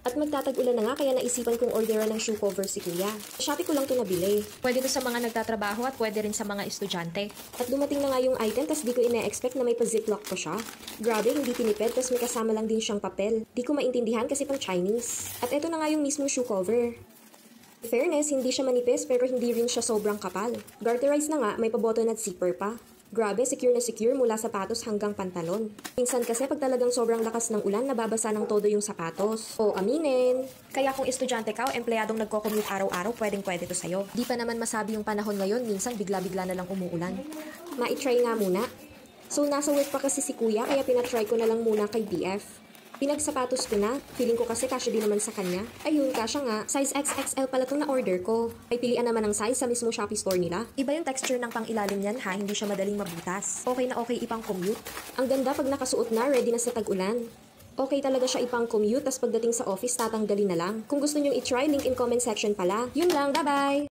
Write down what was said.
At magtatag-ulan na nga kaya naisipan kong orderan ng shoe cover si kuya. Shopee ko lang to nabili. Pwede to sa mga nagtatrabaho at pwede rin sa mga estudyante. At dumating na nga yung item tas di ko ina-expect na may pa-ziplock pa siya. Grabe, hindi tinipid tas may kasama lang din siyang papel. Di ko maintindihan kasi pang Chinese. At eto na nga yung mismo shoe cover. Fairness, hindi siya manipis pero hindi rin siya sobrang kapal. Garterized na nga, may pa-button at zipper pa. Grabe, secure na secure mula sapatos hanggang pantalon. Minsan kasi pag talagang sobrang lakas ng ulan, nababasa ng todo yung sapatos. O aminin. Kaya kung estudyante ka o empleyadong nagko-commute araw-araw, pwedeng pwede to sa'yo. Di pa naman masabi yung panahon ngayon, minsan bigla-bigla na lang umuulan. Ma-try nga muna. So, nasa work pa kasi si kuya, kaya pinatry ko na lang muna kay BF. Pinagsapatos ko na. Feeling ko kasi kasya din naman sa kanya. Ayun, kasya nga. Size XXL pala itong na-order ko. May pilian naman ng size sa mismo Shopee store nila. Iba yung texture ng pang-ilalim niyan ha, hindi siya madaling mabutas. Okay na okay ipang commute. Ang ganda pag nakasuot na, ready na sa tag-ulan. Okay talaga siya ipang commute, tas pagdating sa office, tatanggalin na lang. Kung gusto nyong i-try, link in comment section pala. Yun lang, bye-bye!